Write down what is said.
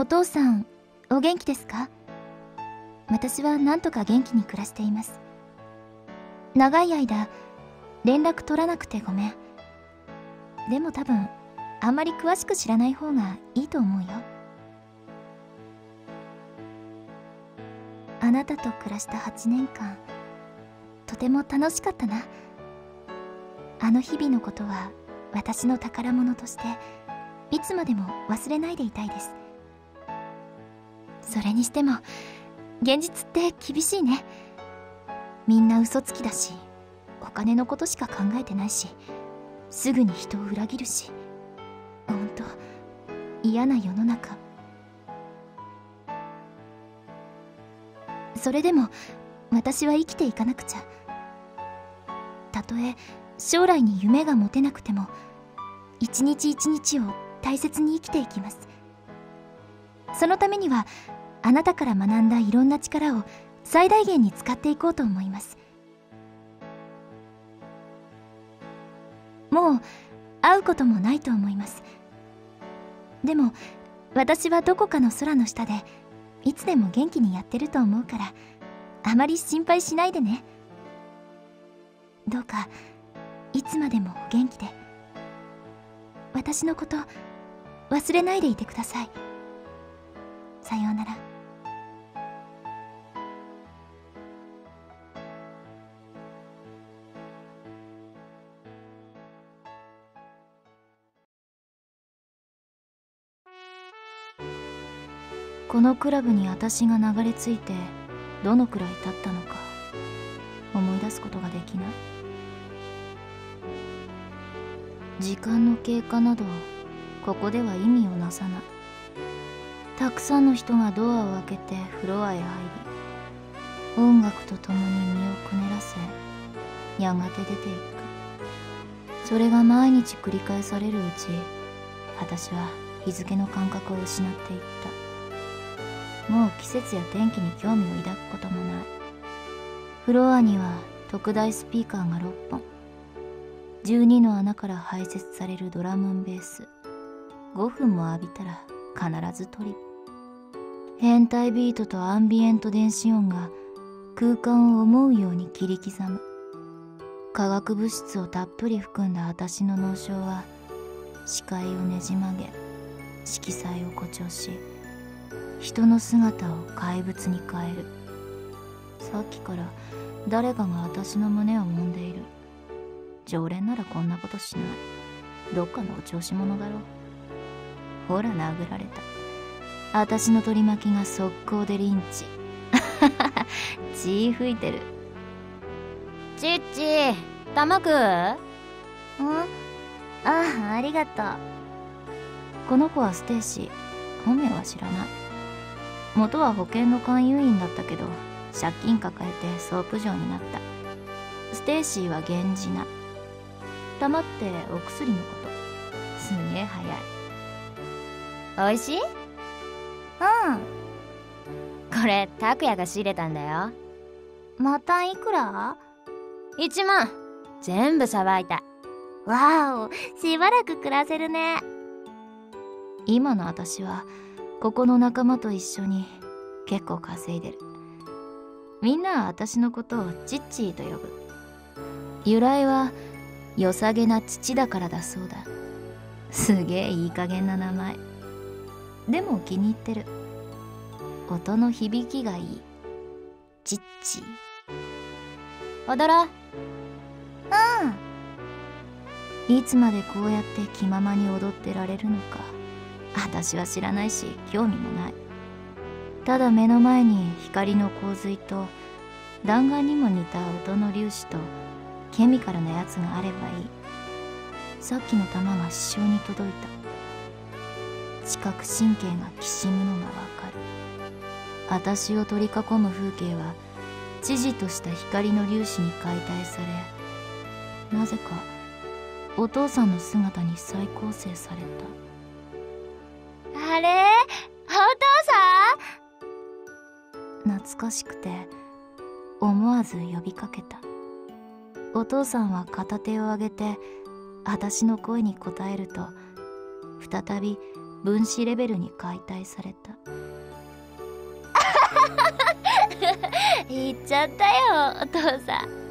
お父さんお元気ですか？私はなんとか元気に暮らしています。長い間連絡取らなくてごめん。でも多分あんまり詳しく知らない方がいいと思うよ。あなたと暮らした8年間とても楽しかったな。あの日々のことは私の宝物としていつまでも忘れないでいたいです。それにしても現実って厳しいね。みんな嘘つきだしお金のことしか考えてないしすぐに人を裏切るしほんと嫌な世の中。それでも私は生きていかなくちゃ。たとえ将来に夢が持てなくても一日一日を大切に生きていきます。そのためにはあなたから学んだいろんな力を最大限に使っていこうと思います。もう会うこともないと思います。でも私はどこかの空の下でいつでも元気にやってると思うからあまり心配しないでね。どうかいつまでもお元気で私のこと忘れないでいてください。さようなら。このクラブに私が流れ着いてどのくらい経ったのか思い出すことができない？時間の経過などここでは意味をなさない。たくさんの人がドアを開けてフロアへ入り音楽とともに身をくねらせやがて出ていく。それが毎日繰り返されるうち私は日付の感覚を失っていった。もう季節や天気に興味を抱くこともない。フロアには特大スピーカーが6本。12の穴から排泄されるドラムンベース。5分も浴びたら必ずトリ変態ビートとアンビエント電子音が空間を思うように切り刻む。化学物質をたっぷり含んだ私の脳症は視界をねじ曲げ色彩を誇張し人の姿を怪物に変える。さっきから誰かが私の胸を揉んでいる。常連ならこんなことしない。どっかのお調子者だろ。ほら殴られた。私の取り巻きが速攻でリンチ。血吹いてる。チッチ玉食う？うん。ああありがとう。この子はステーシー。本名は知らない元は保険の勧誘員だったけど借金抱えてソープ嬢になった。ステーシーは源氏名黙ってお薬のこと。すげえ早い。おいしい？うん。これ拓也が仕入れたんだよ。またいくら？1万。全部さばいた。わおしばらく暮らせるね。今の私はここの仲間と一緒に結構稼いでる。みんなは私のことをチッチーと呼ぶ。由来は良さげな父だからだそうだ。すげえいい加減な名前。でも気に入ってる。音の響きがいい。チッチー。踊ろう。ん。いつまでこうやって気ままに踊ってられるのか。私は知らないし興味もない。ただ目の前に光の洪水と弾丸にも似た音の粒子とケミカルなやつがあればいい。さっきの弾が支障に届いた。知覚神経がきしむのがわかる。私を取り囲む風景は知事とした光の粒子に解体されなぜかお父さんの姿に再構成されあ懐かしくて思わず呼びかけた。お父さんは片手を上げて私の声に応えると再び分子レベルに解体された。言っちゃったよお父さん。